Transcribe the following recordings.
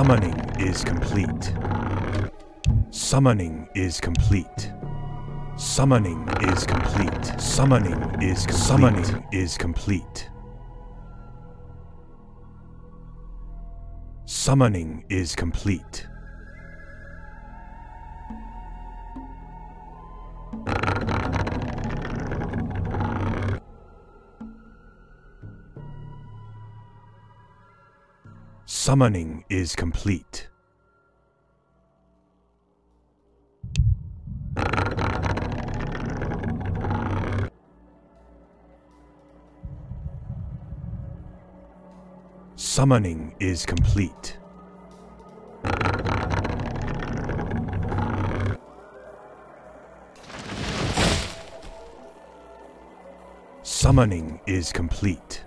Summoning is complete. Summoning is complete. Summoning is complete. Summoning is complete. Summoning is complete. Summoning is complete. Summoning is complete. Summoning is complete. Summoning is complete.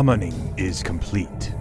Summoning is complete.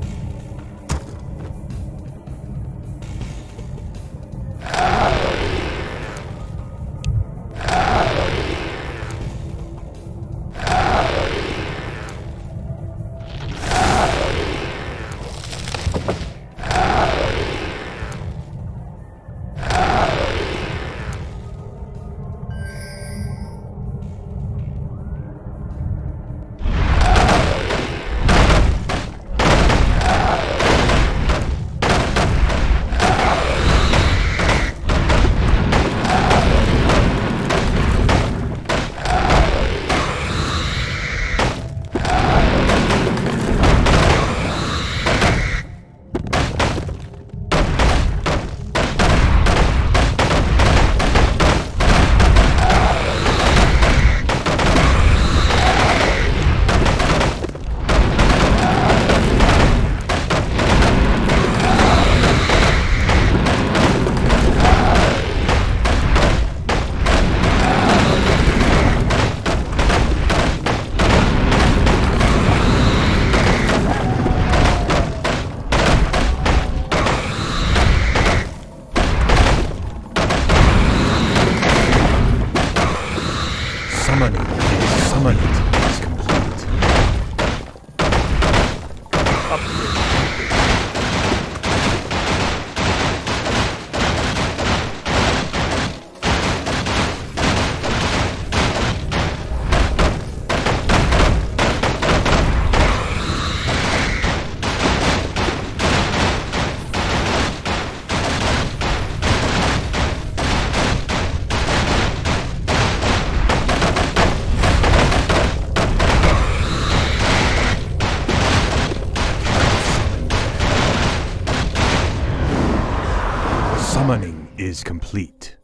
Is complete.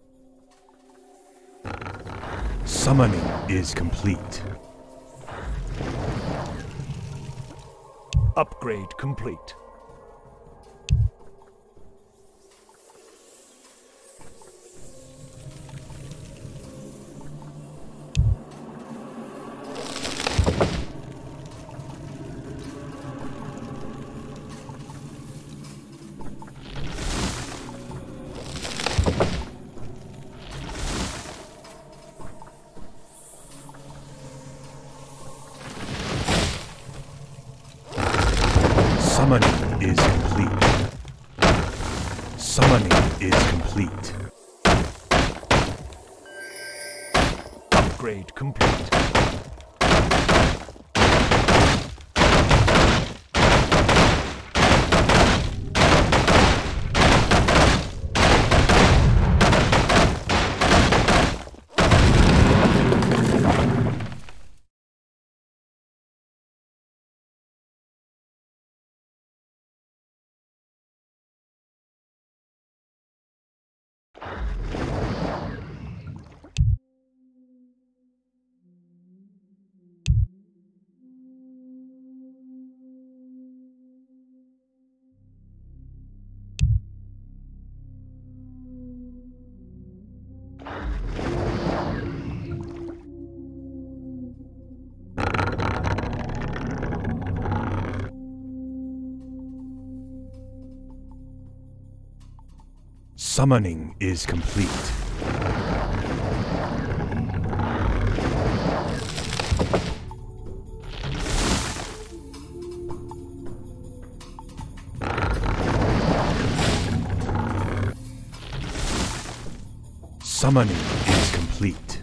Summoning is complete. Upgrade complete. Summoning is complete. Summoning is complete.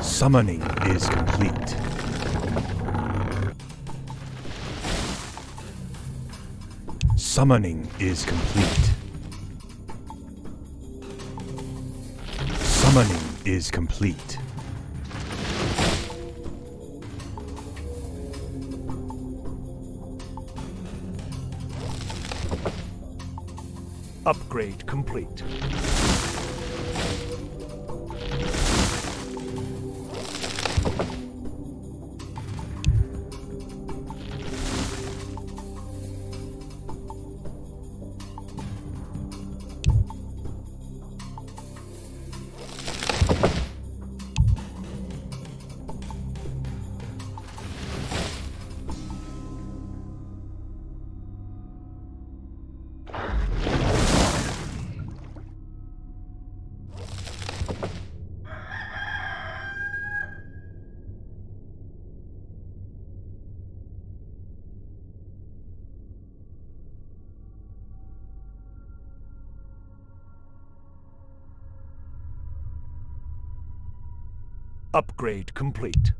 Summoning is complete. Summoning is complete. Summoning is complete. Upgrade complete. Upgrade complete.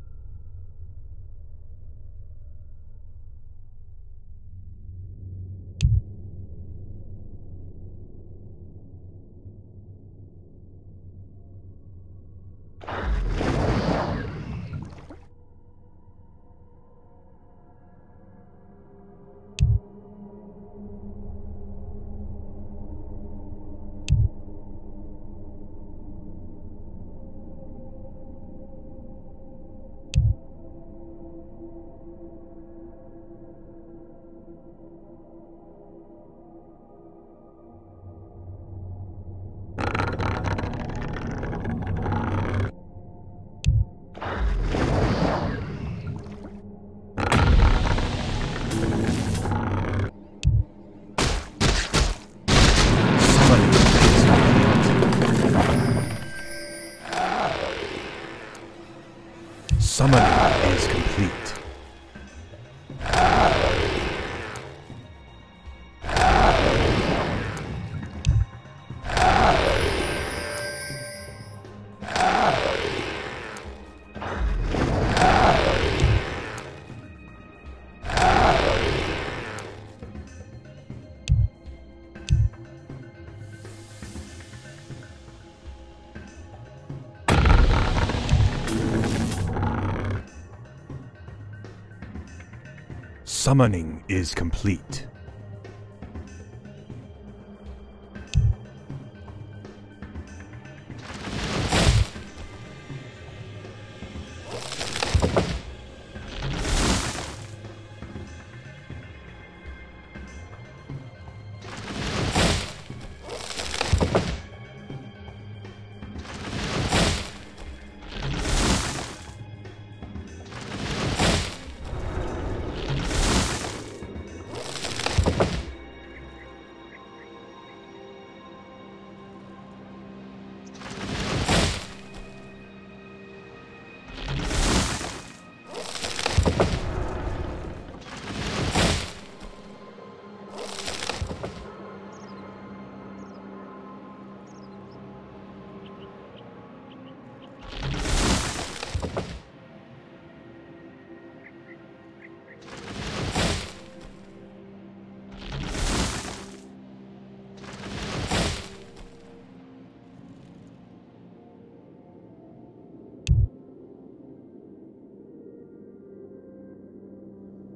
Summoning is complete.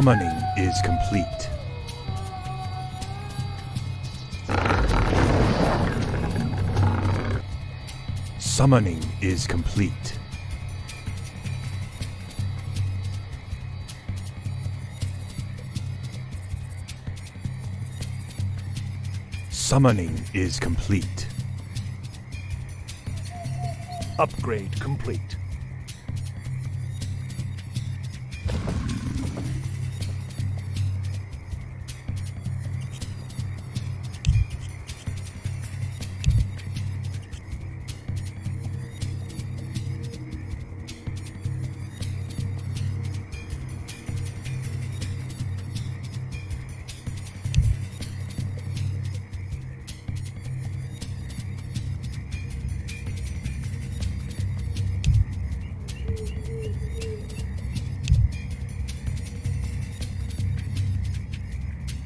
Summoning is complete. Summoning is complete. Summoning is complete. Upgrade complete.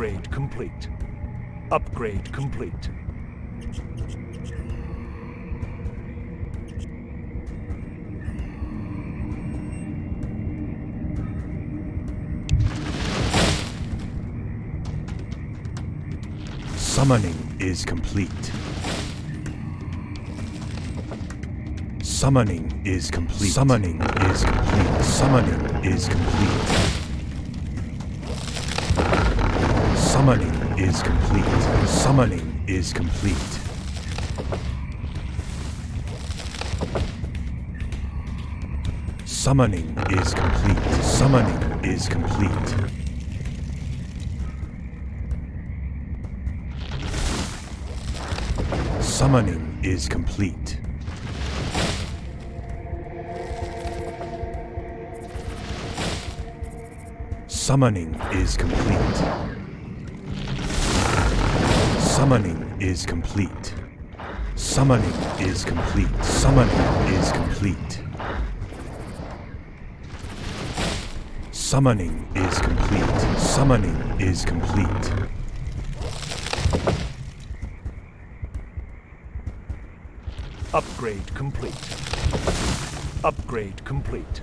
Upgrade complete. Upgrade complete. Summoning is complete. Summoning is complete. Summoning is complete. Summoning is complete. Summoning is complete. Summoning is complete. Summoning is complete. Summoning is complete. Summoning is complete. Summoning is complete. Summoning is complete. Summoning is complete. Summoning is complete. Summoning is complete. Summoning is complete. Upgrade complete. Upgrade complete.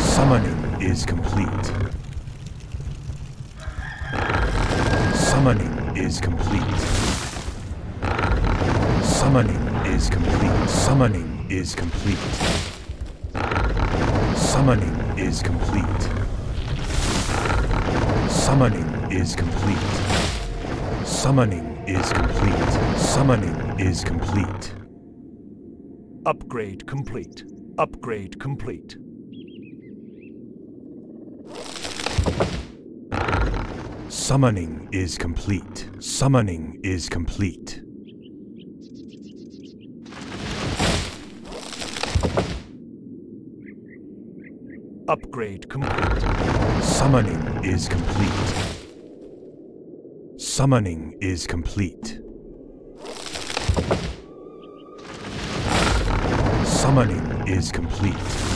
Summoning is complete. Summoning is complete. Summoning is complete. Summoning is complete. Summoning is complete. Summoning is complete. Summoning is complete. Summoning is complete. Upgrade complete. Upgrade complete. Summoning is complete. Summoning is complete. Upgrade complete. Summoning is complete. Summoning is complete. Summoning is complete.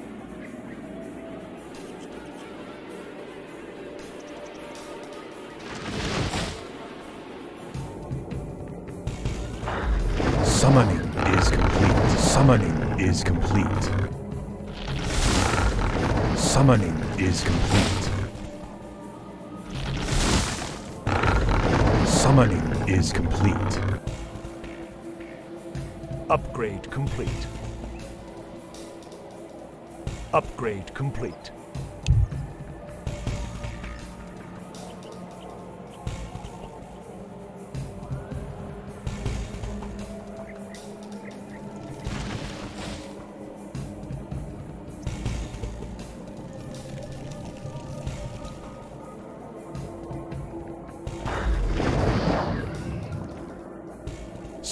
Summoning is complete. Summoning is complete. Upgrade complete. Upgrade complete.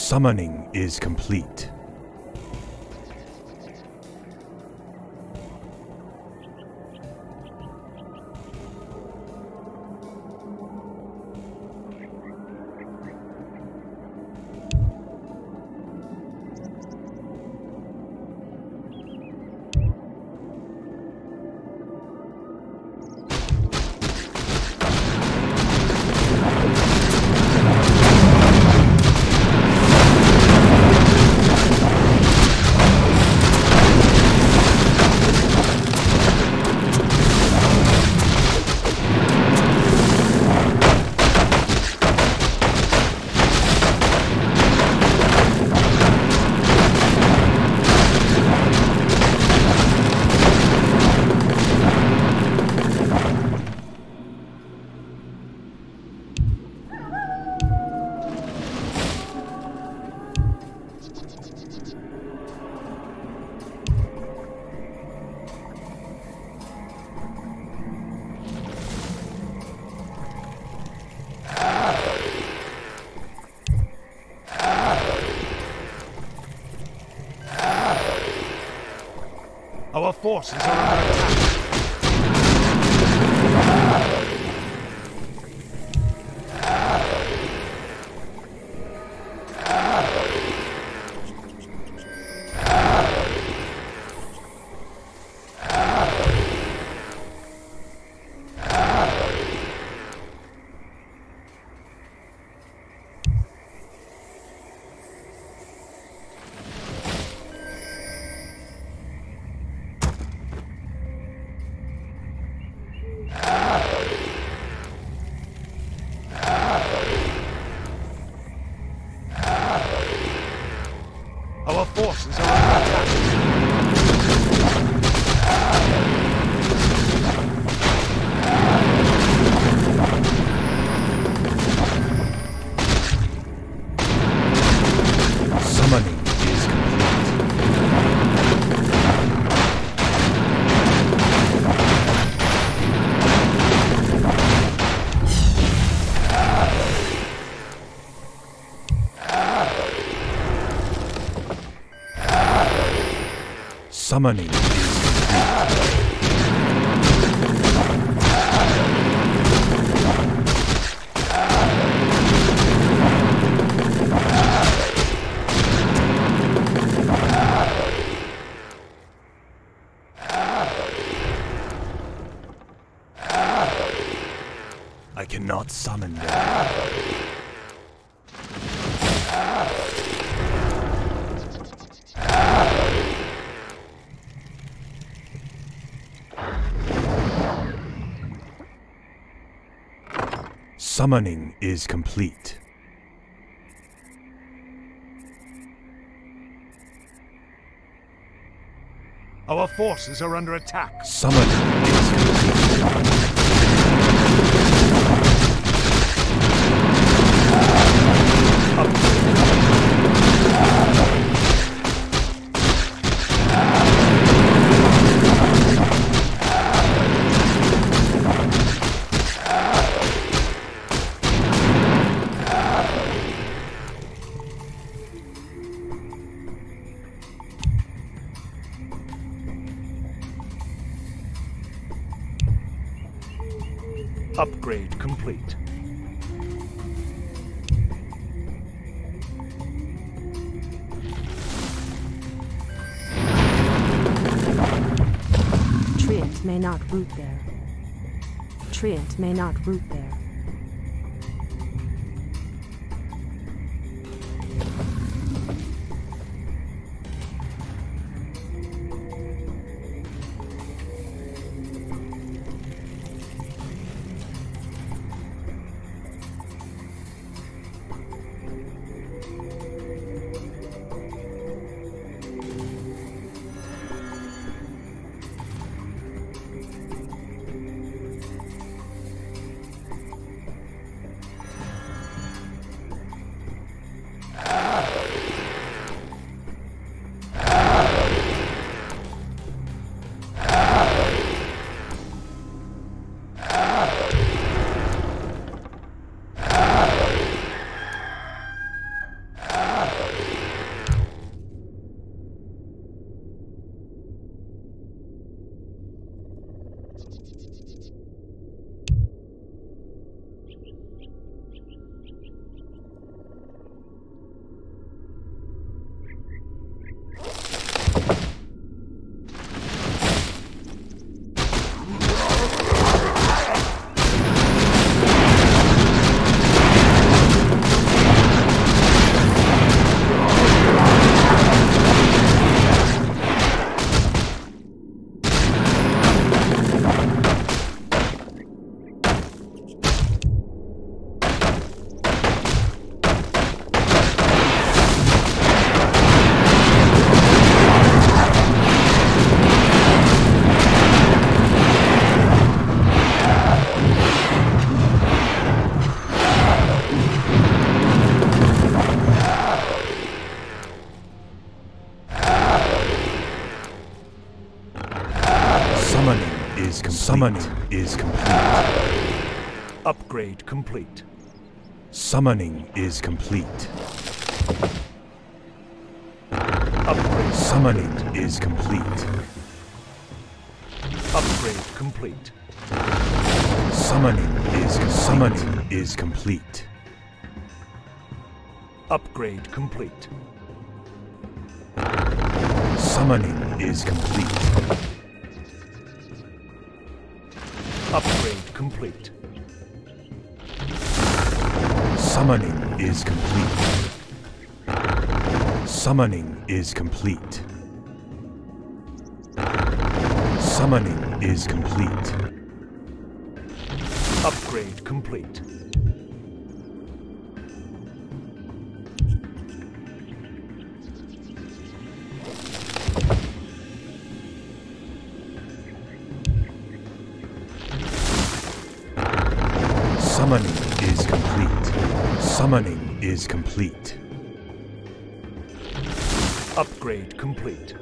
Summoning is complete. Forces Our forces are under Summoning Summoning is complete. Our forces are under attack. Summoning is complete. Upgrade complete. Treant may not root there. Treant may not root there. Summoning is complete. Upgrade complete. Summoning is complete. Upgrade. Summoning is complete. Upgrade complete. Summoning is summoning is complete. Upgrade complete. Summoning is complete. Upgrade complete. Summoning is complete. Summoning is complete. Summoning is complete. Upgrade complete. Summoning is complete. Summoning is complete. Upgrade complete.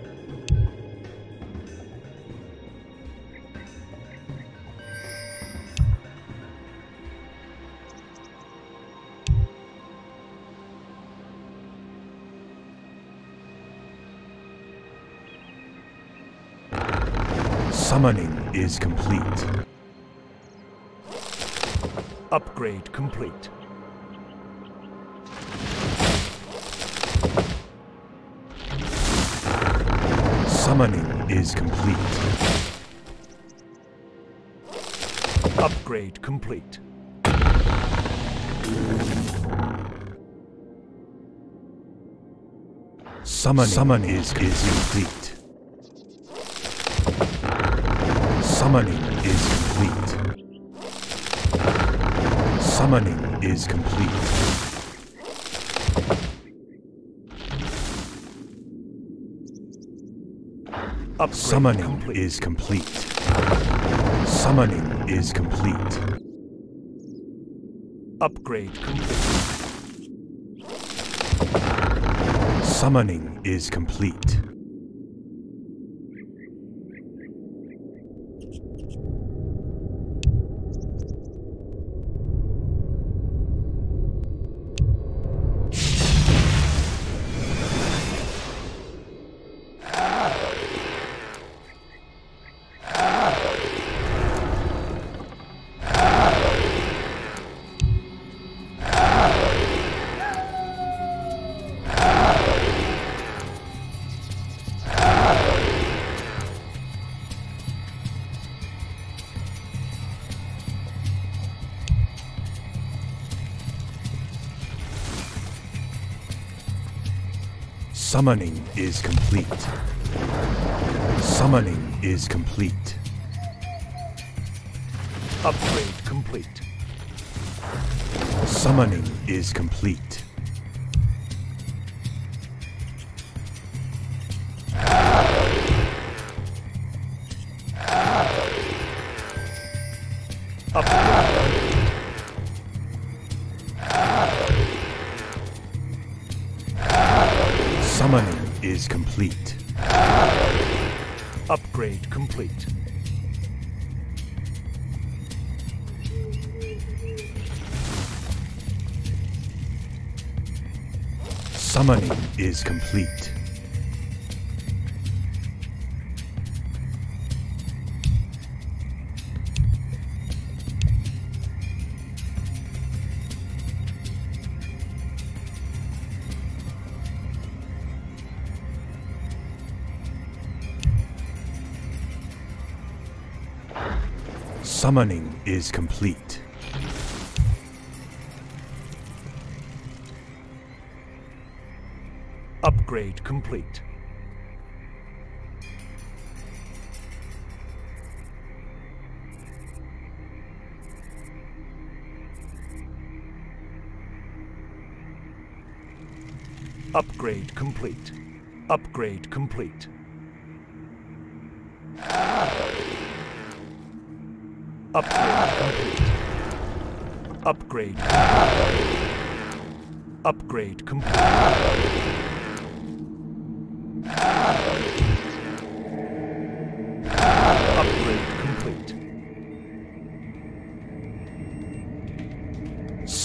Summoning is complete. Upgrade complete. Summoning is complete. Upgrade complete. Summoning, Summoning is, is complete. Summoning is complete. Summoning is complete. Upgrade Summoning complete. is complete. Summoning is complete. Upgrade complete. Summoning is complete. Summoning is complete. Summoning is complete. Upgrade complete. Summoning is complete. Summoning is complete. Summoning is complete. Upgrade complete. Upgrade complete. Upgrade complete. Upgrade complete. Upgrade. Upgrade complete.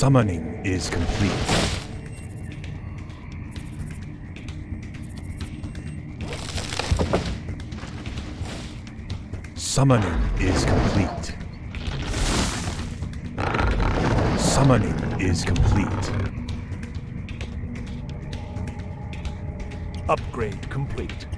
Summoning is complete. Summoning is complete. Summoning is complete. Upgrade complete.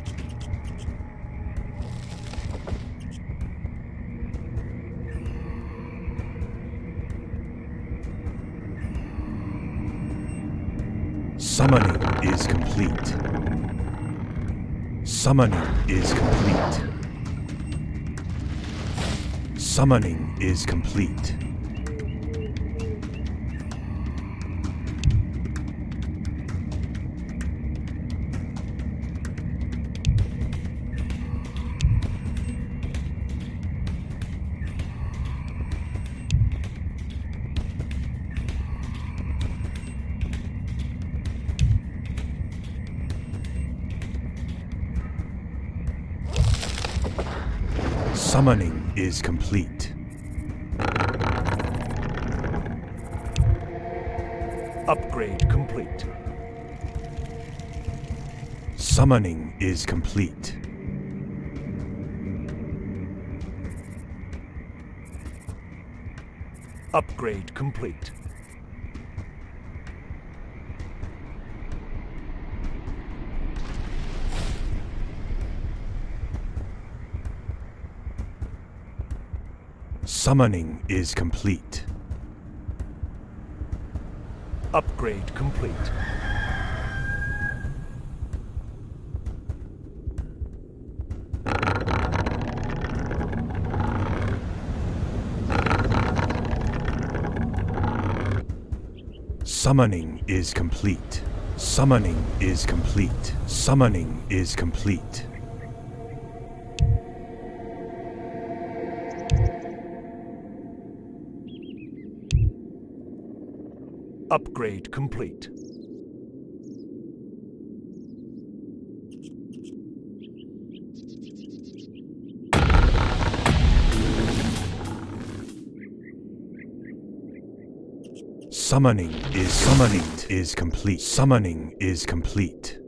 Summoning is complete. Summoning is complete. Summoning is complete. Upgrade complete. Summoning is complete. Upgrade complete. Summoning is complete. Upgrade complete. Summoning is complete. Summoning is complete. Summoning is complete. Upgrade complete. Summoning is summoning is complete. Summoning is complete.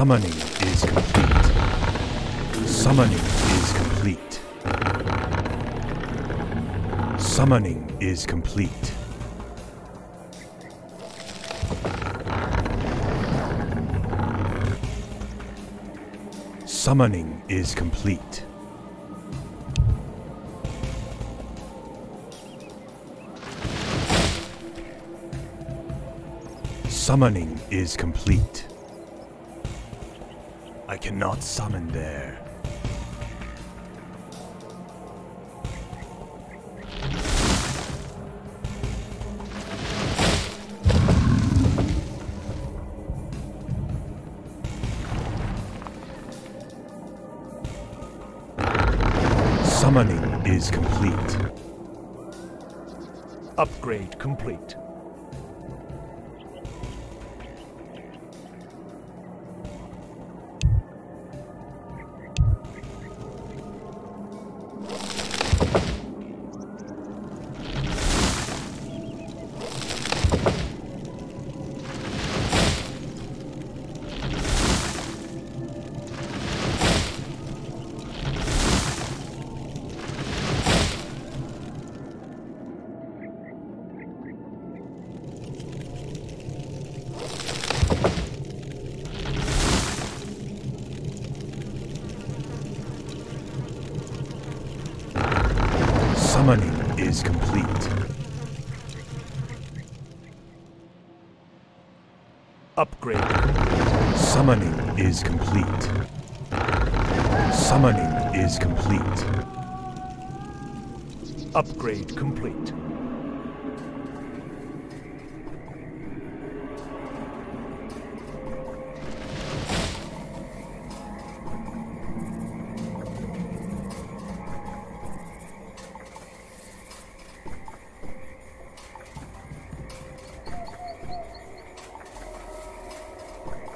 Summoning is complete. Summoning is complete. Summoning is complete. Summoning is complete. Summoning is complete. I cannot summon there. Summoning is complete. Upgrade complete.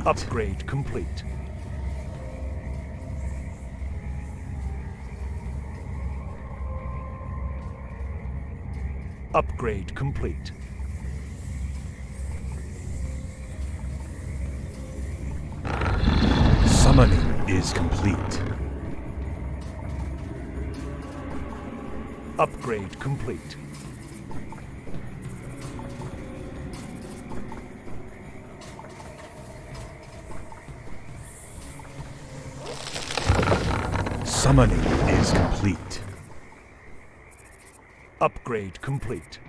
complete. Upgrade complete. Upgrade complete. Summoning is complete. Upgrade complete. Summoning is complete. Upgrade complete.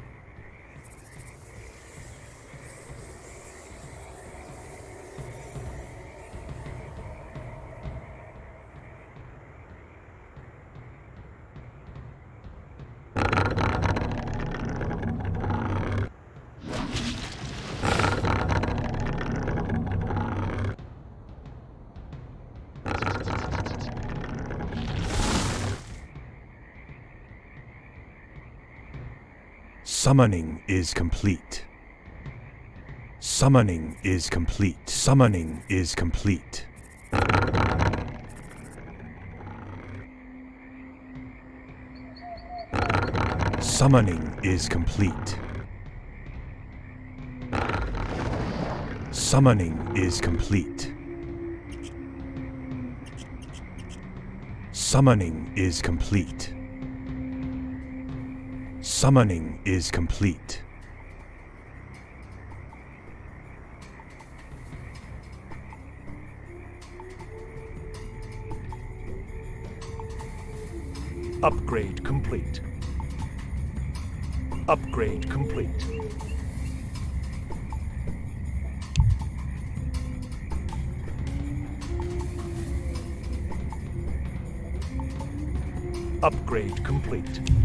Summoning is complete. Summoning is complete. Summoning is complete. Summoning is complete. Summoning is complete. Summoning is complete. Summoning is complete. Upgrade complete. Upgrade complete. Upgrade complete.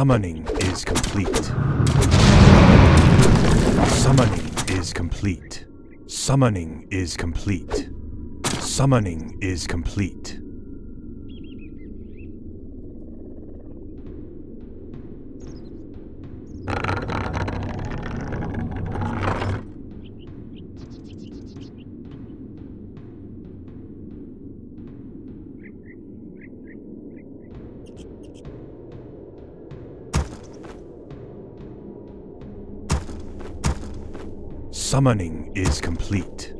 Summoning is complete. Summoning is complete. Summoning is complete. Summoning is complete. Summoning is complete.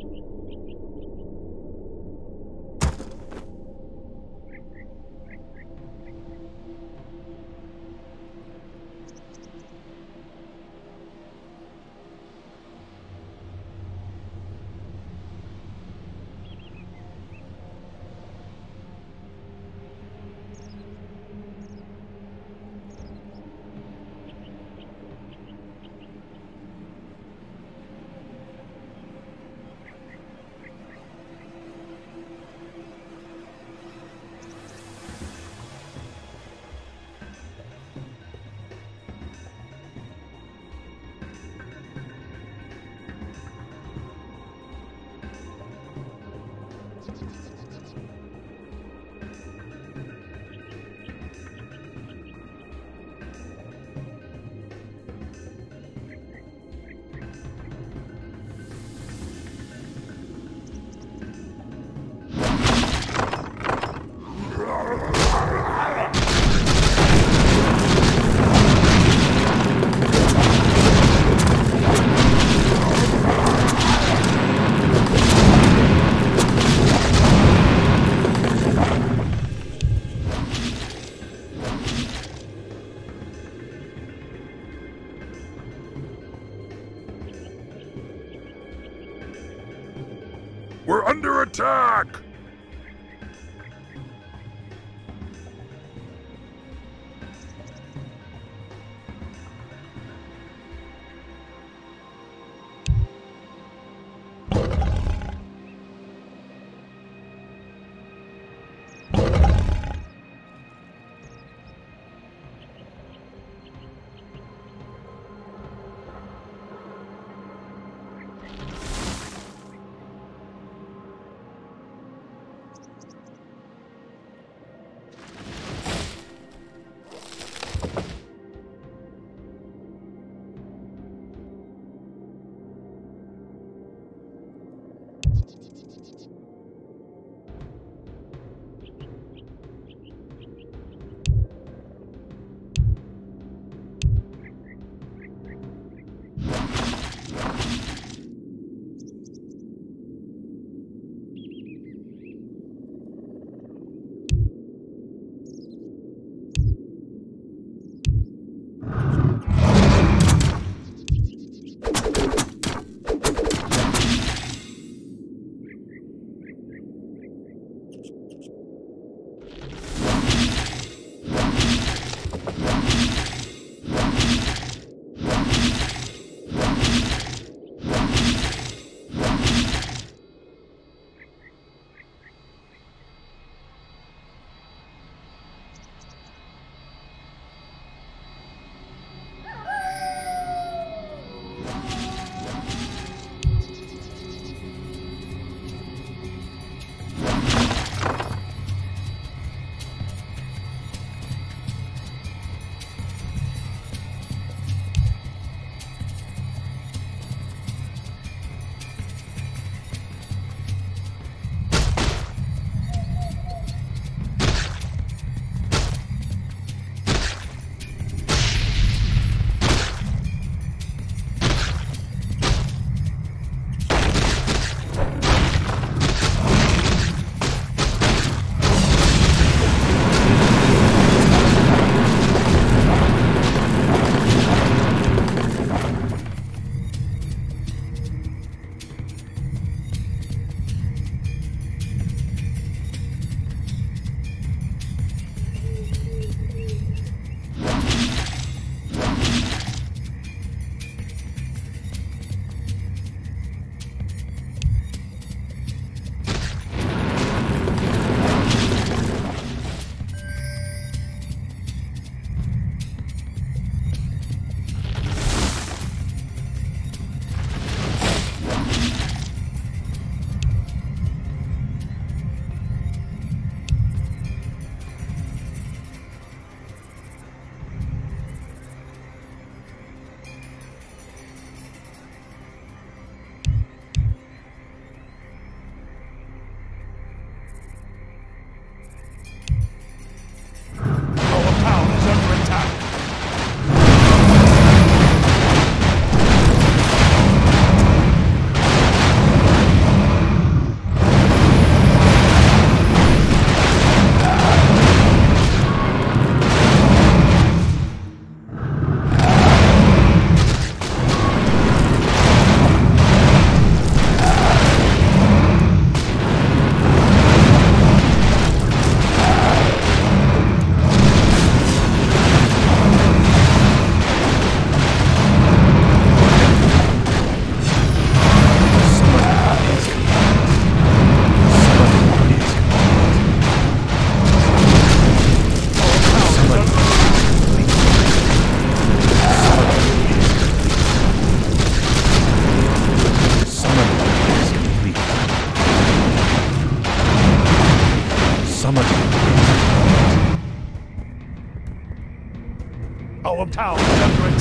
Is Our oh, town is under attack.